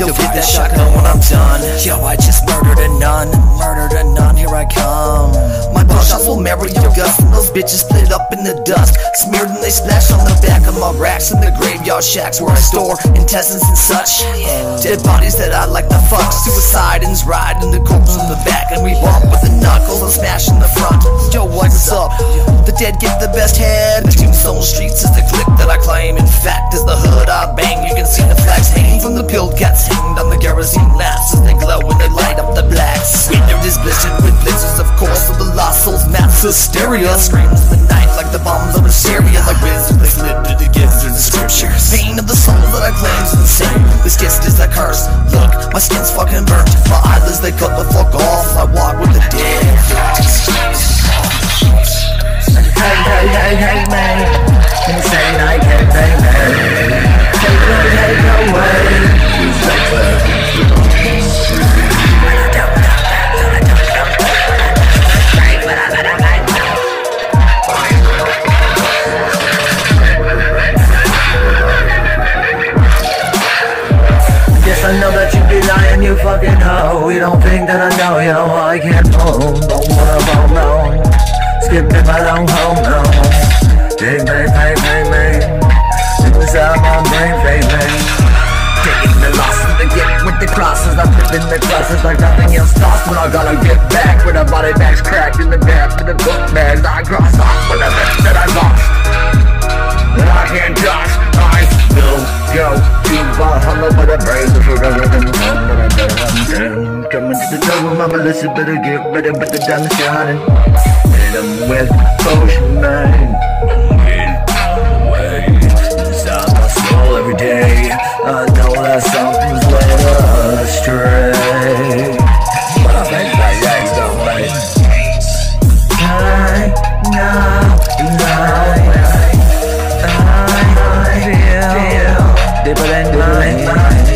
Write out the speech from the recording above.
You'll get that shotgun when I'm done. Yo, I just murdered a nun, murdered a nun, here I come. My shots will marry your guts, and those bitches split up in the dust. Smeared and they splash on the back of my racks in the graveyard shacks where I store intestines and such. Dead bodies that I like to fuck. Suicidans ride in the corpse in the back, and we bump with the knuckles and smash in the front. Yo, what's up? Dead get the best head. Tombstone streets is the clip that I claim. In fact, is the hood I bang. You can see the flags hanging from the pilled cats hanging on the kerosene lamps as they glow when they light up the blacks. Winter is blistered with blizzards, of course, of the lost souls, mass hysteria. Screams the night like the bombs over Syria, like wizards they slid to the gizzards the scriptures. Pain of the soul that I claim is insane. This gift is a curse. Look, my skin's fucking burnt. My eyelids they cut the fuck off. I walk with the you fucking hoe. You don't think that I know, yo, I can't hold. Don't wanna bone, no. Skip it, but don't hold, no. Big bang, bang, bang, bang. Inside my brain, bang. Taking the losses to get with the crosses. I'm flipping the crosses like nothing else lost. When I gotta get back with a body bags cracked in the back with the book bags. I cross off best that I lost. And I can't dodge. I will go to Valhalla with a brain forever and ever and down. Coming to the top door, mama, listen, better get ready, but the dollar's shining. And I'm well, inside my soul Every day, I know that something's led astray. But I make my legs don't wait. I know life. I feel deeper than mine.